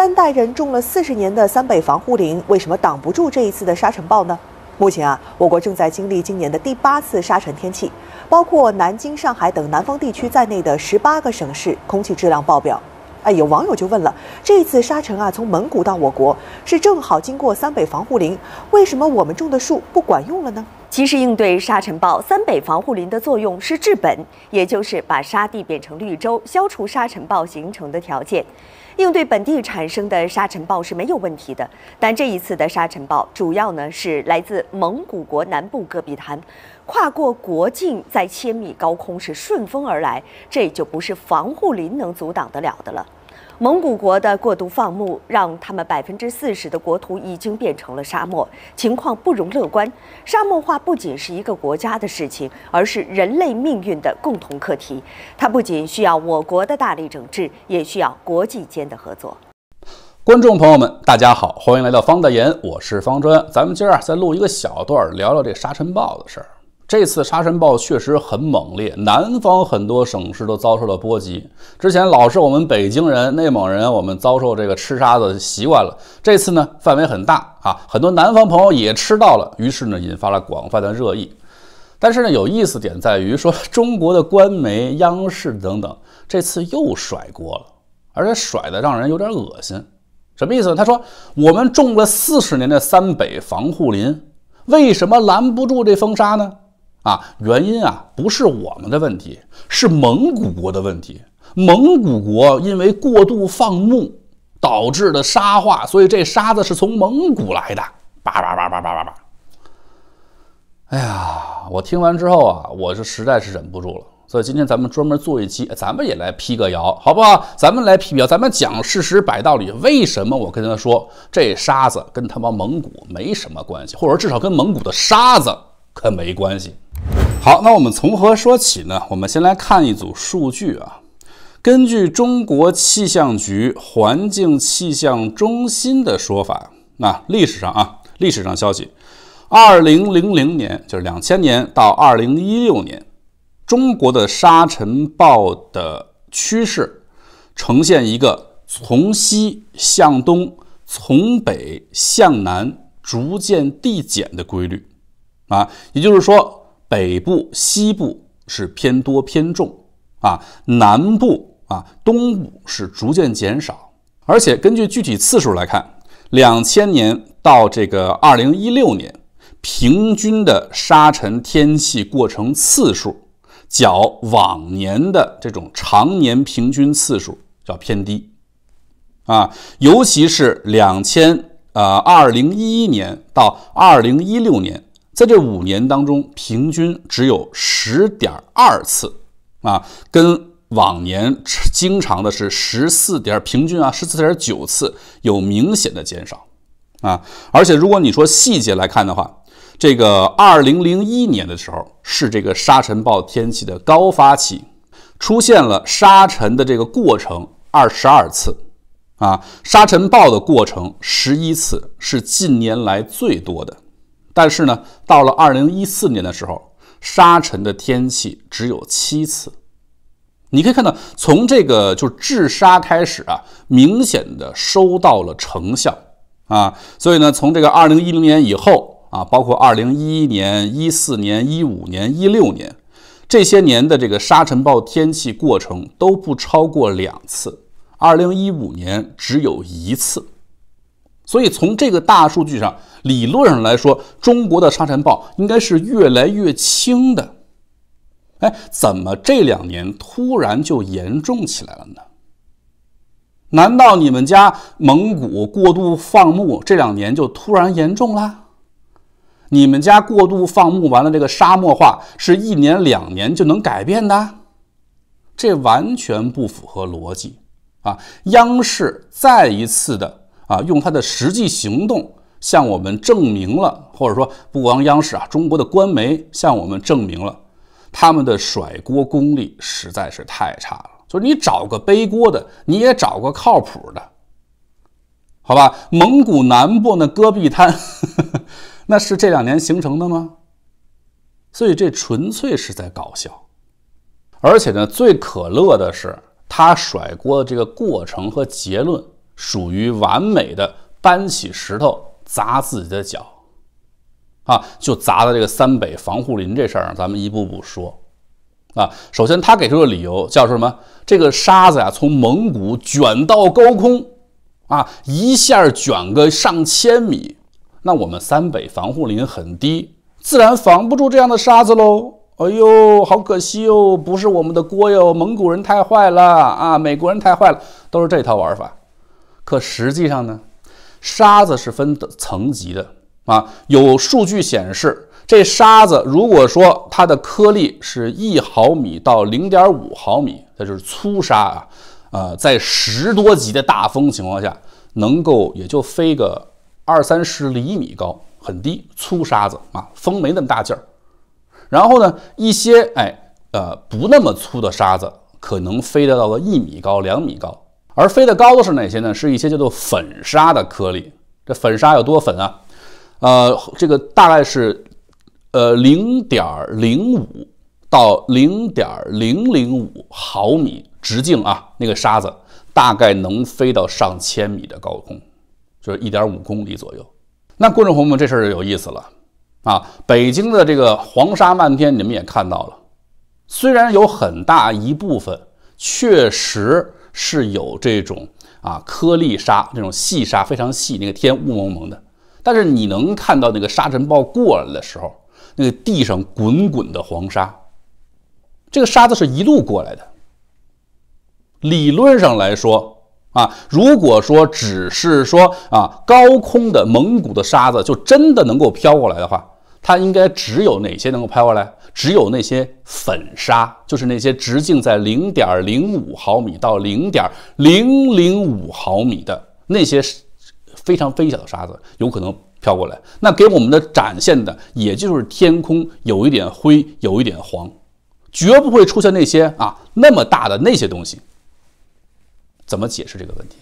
三代人种了四十年的三北防护林，为什么挡不住这一次的沙尘暴呢？目前啊，我国正在经历今年的第八次沙尘天气，包括南京、上海等南方地区在内的十八个省市空气质量爆表。哎，有网友就问了：这次沙尘啊，从蒙古到我国，是正好经过三北防护林，为什么我们种的树不管用了呢？其实，应对沙尘暴，三北防护林的作用是治本，也就是把沙地变成绿洲，消除沙尘暴形成的条件。应对本地产生的沙尘暴是没有问题的。但这一次的沙尘暴主要呢是来自蒙古国南部戈壁滩，跨过国境，在千米高空是顺风而来，这就不是防护林能阻挡得了的了。蒙古国的过度放牧，让他们百分之四十的国土已经变成了沙漠，情况不容乐观。沙漠化不仅是一个国家的事情，而是人类命运的共同课题。它不仅需要我国的大力整治，也需要国际间的合作。观众朋友们，大家好，欢迎来到方大言，我是方专。咱们今儿啊，再录一个小段，聊聊这沙尘暴的事儿。这次沙尘暴确实很猛烈，南方很多省市都遭受了波及。之前老是我们北京人、内蒙人，我们遭受这个吃沙子习惯了。这次呢，范围很大啊，很多南方朋友也吃到了，于是呢，引发了广泛的热议。但是呢，有意思点在于说，中国的官媒、央视等等，这次又甩锅了，而且甩的让人有点恶心。什么意思？他说，我们种了四十年的三北防护林，为什么拦不住这风沙呢？啊，原因啊不是我们的问题，是蒙古国的问题。蒙古国因为过度放牧导致的沙化，所以这沙子是从蒙古来的。叭叭叭叭叭叭叭。哎呀，我听完之后啊，我是实在是忍不住了。所以今天咱们专门做一期，咱们也来辟个谣，好不好？咱们来辟谣，咱们讲事实，摆道理。为什么我跟他说这沙子跟他妈蒙古没什么关系，或者至少跟蒙古的沙子可没关系？好，那我们从何说起呢？我们先来看一组数据啊。根据中国气象局环境气象中心的说法，那历史上啊，历史上消息，二零零零年就是两千年到二零一六年，中国的沙尘暴的趋势呈现一个从西向东、从北向南逐渐递减的规律啊，也就是说。北部、西部是偏多偏重啊，南部啊、东部是逐渐减少，而且根据具体次数来看，两千年到这个二零一六年，平均的沙尘天气过程次数较往年的这种常年平均次数要偏低啊，尤其是两千呃二零一一年到二零一六年。在这五年当中，平均只有十点二次，啊，跟往年经常的是十四点平均啊，十四点九次有明显的减少，啊，而且如果你说细节来看的话，这个二零零一年的时候是这个沙尘暴天气的高发期，出现了沙尘的这个过程二十二次，啊，沙尘暴的过程十一次，是近年来最多的。但是呢，到了二零一四年的时候，沙尘的天气只有七次。你可以看到，从这个就治沙开始啊，明显的收到了成效啊。所以呢，从这个二零一零年以后啊，包括二零一一年、一四年、一五年、一六年这些年的这个沙尘暴天气过程都不超过两次，二零一五年只有一次。所以从这个大数据上，理论上来说，中国的沙尘暴应该是越来越轻的。哎，怎么这两年突然就严重起来了呢？难道你们家蒙古过度放牧这两年就突然严重了？你们家过度放牧完了，这个沙漠化是一年两年就能改变的？这完全不符合逻辑啊！央视再一次的。啊，用他的实际行动向我们证明了，或者说不光央视啊，中国的官媒向我们证明了，他们的甩锅功力实在是太差了。就是你找个背锅的，你也找个靠谱的，好吧？蒙古南部那戈壁滩，那是这两年形成的吗？所以这纯粹是在搞笑。而且呢，最可乐的是他甩锅的这个过程和结论。属于完美的搬起石头砸自己的脚，啊，就砸在这个三北防护林这事儿上。咱们一步步说，啊，首先他给出的理由叫什么？这个沙子呀，从蒙古卷到高空，啊，一下卷个上千米，那我们三北防护林很低，自然防不住这样的沙子喽。哎呦，好可惜哟，不是我们的锅哟，蒙古人太坏了啊，美国人太坏了，都是这套玩法。可实际上呢，沙子是分层级的啊，有数据显示，这沙子如果说它的颗粒是一毫米到零点五毫米，它就是粗沙啊，呃，在十多级的大风情况下，能够也就飞个二三十厘米高，很低，粗沙子啊，风没那么大劲儿。然后呢，一些哎呃不那么粗的沙子可能飞得到个一米高、两米高，而飞得高的是哪些呢？是一些叫做粉沙的颗粒。这粉沙有多粉啊？呃，这个大概是呃零点零五到零点零零五毫米直径啊，那个沙子大概能飞到上千米的高空，就是一点五公里左右。那观众朋友们，这事儿有意思了。啊，北京的这个黄沙漫天，你们也看到了。虽然有很大一部分确实是有这种啊颗粒沙，这种细沙非常细，那个天雾蒙蒙的，但是你能看到那个沙尘暴过来的时候，那个地上滚滚的黄沙，这个沙子是一路过来的。理论上来说。啊，如果说只是说啊，高空的蒙古的沙子就真的能够飘过来的话，它应该只有哪些能够飘过来？只有那些粉沙，就是那些直径在零点零五毫米到零点零零五毫米的那些非常微小的沙子有可能飘过来。那给我们的展现的也就是天空有一点灰，有一点黄，绝不会出现那些啊那么大的那些东西。怎么解释这个问题？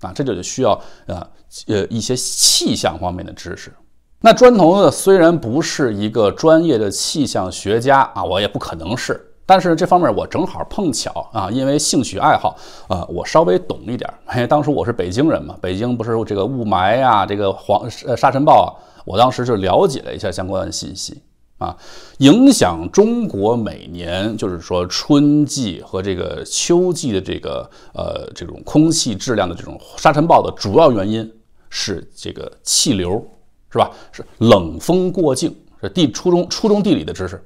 啊，这就需要呃呃一些气象方面的知识。那砖头呢，虽然不是一个专业的气象学家啊，我也不可能是，但是这方面我正好碰巧啊，因为兴趣爱好啊，我稍微懂一点。因为当时我是北京人嘛，北京不是这个雾霾呀，这个黄呃沙尘暴啊，我当时就了解了一下相关的信息。啊，影响中国每年就是说春季和这个秋季的这个呃这种空气质量的这种沙尘暴的主要原因是这个气流，是吧？是冷风过境，是地初中初中地理的知识。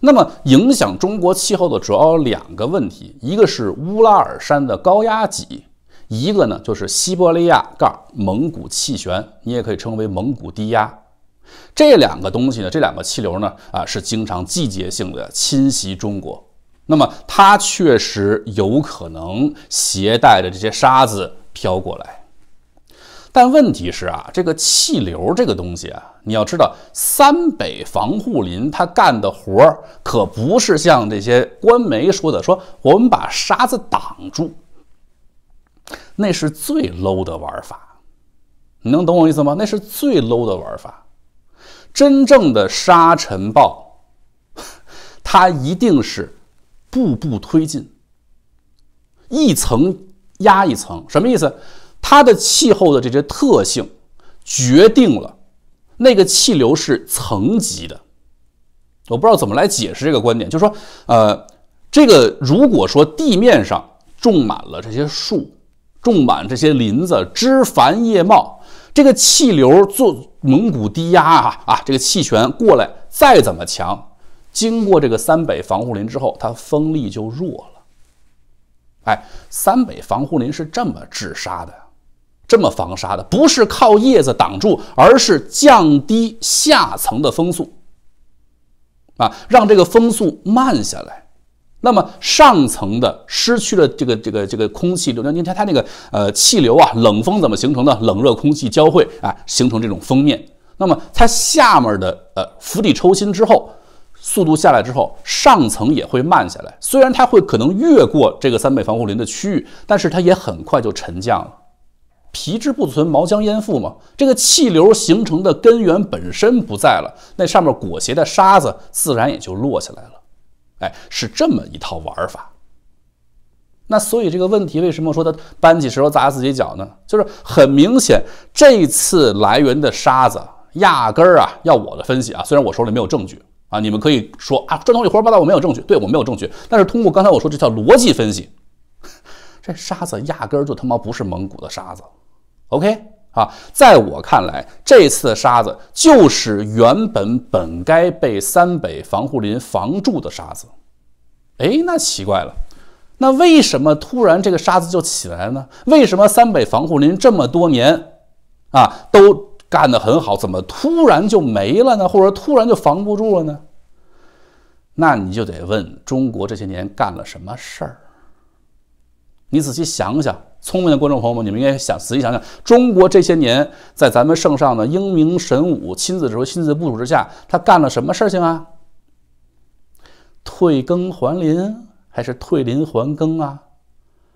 那么影响中国气候的主要有两个问题，一个是乌拉尔山的高压脊，一个呢就是西伯利亚杠蒙古气旋，你也可以称为蒙古低压。这两个东西呢，这两个气流呢，啊，是经常季节性的侵袭中国。那么它确实有可能携带着这些沙子飘过来。但问题是啊，这个气流这个东西啊，你要知道，三北防护林它干的活儿可不是像这些官媒说的，说我们把沙子挡住，那是最 low 的玩法。你能懂我意思吗？那是最 low 的玩法。真正的沙尘暴，它一定是步步推进，一层压一层。什么意思？它的气候的这些特性决定了那个气流是层级的。我不知道怎么来解释这个观点，就是说，呃，这个如果说地面上种满了这些树，种满这些林子，枝繁叶茂。这个气流做蒙古低压啊啊，这个气旋过来再怎么强，经过这个三北防护林之后，它风力就弱了。哎，三北防护林是这么治沙的，这么防沙的，不是靠叶子挡住，而是降低下层的风速啊，让这个风速慢下来。那么上层的失去了这个这个这个空气流，你看它那个呃气流啊，冷风怎么形成的？冷热空气交汇啊，形成这种锋面。那么它下面的呃釜底抽薪之后，速度下来之后，上层也会慢下来。虽然它会可能越过这个三北防护林的区域，但是它也很快就沉降了。皮之不存，毛将焉附嘛。这个气流形成的根源本身不在了，那上面裹挟的沙子自然也就落下来了。哎，是这么一套玩法。那所以这个问题为什么说他搬起石头砸自己脚呢？就是很明显，这次来源的沙子压根儿啊，要我的分析啊，虽然我手里没有证据啊，你们可以说啊，砖头里胡说八道，我没有证据，对我没有证据。但是通过刚才我说这套逻辑分析，这沙子压根儿就他妈不是蒙古的沙子。OK 啊，在我看来，这次沙子就是原本本该被三北防护林防住的沙子。哎，那奇怪了。那为什么突然这个沙子就起来了呢？为什么三北防护林这么多年，啊，都干得很好，怎么突然就没了呢？或者突然就防不住了呢？那你就得问中国这些年干了什么事儿？你仔细想想，聪明的观众朋友们，你们应该想仔细想想，中国这些年在咱们圣上的英明神武、亲自指挥、亲自部署之下，他干了什么事情啊？退耕还林。还是退林还耕啊？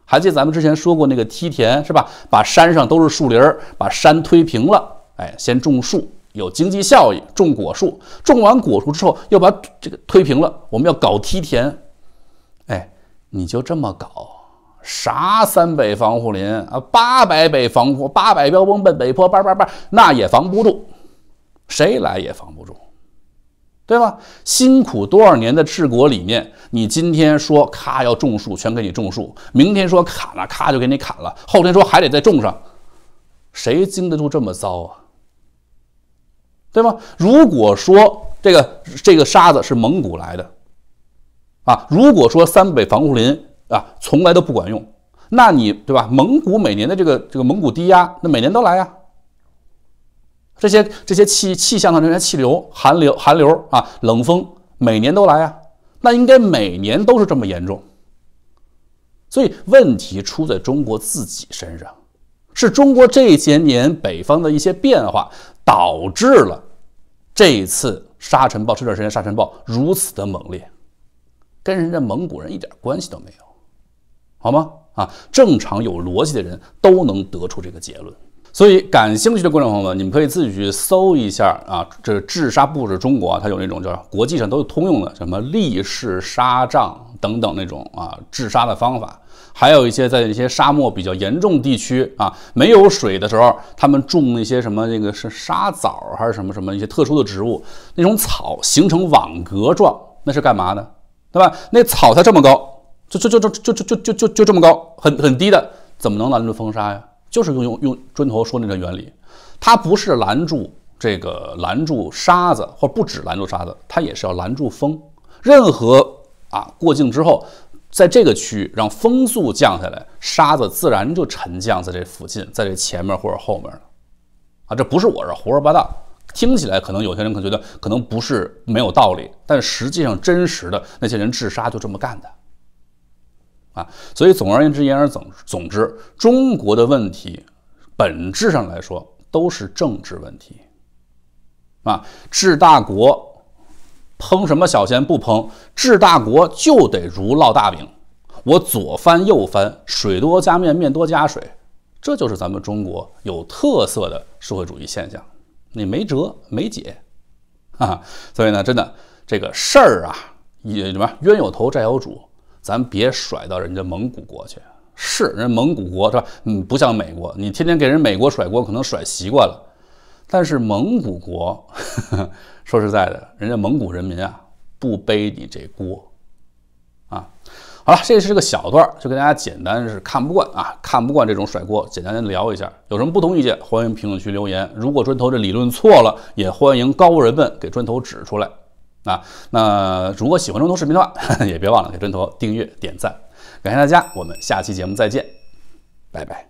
还记得咱们之前说过那个梯田是吧？把山上都是树林，把山推平了。哎，先种树有经济效益，种果树，种完果树之后要把这个推平了，我们要搞梯田。哎，你就这么搞，啥三北防护林啊？八百北防护，八百标兵奔北坡，叭叭叭，那也防不住，谁来也防不住。对吧？辛苦多少年的治国理念，你今天说咔要种树，全给你种树；明天说砍了，咔就给你砍了；后天说还得再种上，谁经得住这么糟啊？对吗？如果说这个这个沙子是蒙古来的，啊，如果说三北防护林啊从来都不管用，那你对吧？蒙古每年的这个这个蒙古低压，那每年都来呀。这些这些气气象的这些气流、寒流、寒流啊，冷风每年都来啊，那应该每年都是这么严重。所以问题出在中国自己身上，是中国这些年北方的一些变化导致了这一次沙尘暴这段时间沙尘暴如此的猛烈，跟人家蒙古人一点关系都没有，好吗？啊，正常有逻辑的人都能得出这个结论。所以，感兴趣的观众朋友们，你们可以自己去搜一下啊，这治沙不止中国啊，它有那种叫国际上都是通用的，什么立式沙帐等等那种啊治沙的方法，还有一些在一些沙漠比较严重地区啊，没有水的时候，他们种那些什么那个是沙枣还是什么什么一些特殊的植物，那种草形成网格状，那是干嘛的？对吧？那草它这么高，就就就就就就就就就这么高，很很低的，怎么能拦住风沙呀？就是用用用砖头说那个原理，它不是拦住这个拦住沙子，或不止拦住沙子，它也是要拦住风。任何啊过境之后，在这个区域让风速降下来，沙子自然就沉降在这附近，在这前面或者后面了。啊，这不是我这胡说八道，听起来可能有些人可能觉得可能不是没有道理，但实际上真实的那些人治沙就这么干的。啊，所以总而言之，言而总总之，中国的问题本质上来说都是政治问题。啊，治大国，烹什么小鲜不烹？治大国就得如烙大饼，我左翻右翻，水多加面，面多加水，这就是咱们中国有特色的社会主义现象。你没辙，没解啊！所以呢，真的这个事儿啊，也什么冤有头，债有主。咱别甩到人家蒙古国去，是人蒙古国是吧？嗯，不像美国，你天天给人美国甩锅，可能甩习惯了。但是蒙古国呵呵，说实在的，人家蒙古人民啊，不背你这锅啊。好了，这是个小段，就跟大家简单是看不惯啊，看不惯这种甩锅，简单的聊一下。有什么不同意见，欢迎评论区留言。如果砖头这理论错了，也欢迎高人们给砖头指出来。啊，那如果喜欢砖头视频的话，也别忘了给砖头订阅、点赞，感谢大家，我们下期节目再见，拜拜。